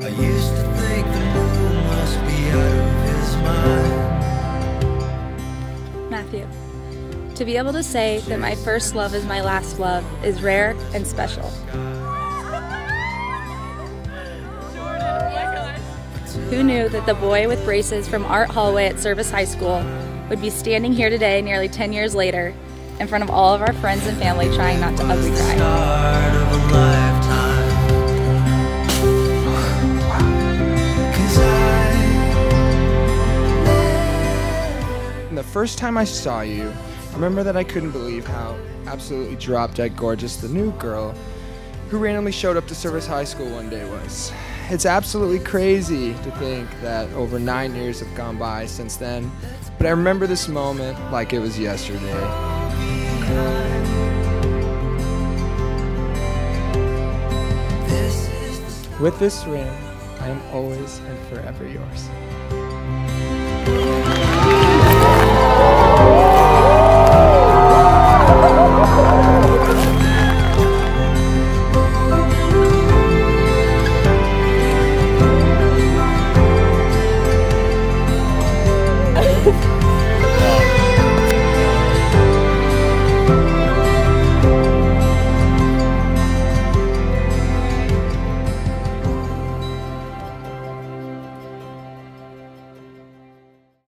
I used to think the moon must be out of his mind. Matthew. To be able to say that my first love is my last love is rare and special. Who knew that the boy with braces from Art Hallway at Service High School would be standing here today, nearly 10 years later, in front of all of our friends and family trying not to ugly cry? First time I saw you, I remember that I couldn't believe how absolutely drop dead gorgeous the new girl who randomly showed up to Service High School one day was. It's absolutely crazy to think that over nine years have gone by since then, but I remember this moment like it was yesterday. With this ring, I am always and forever yours.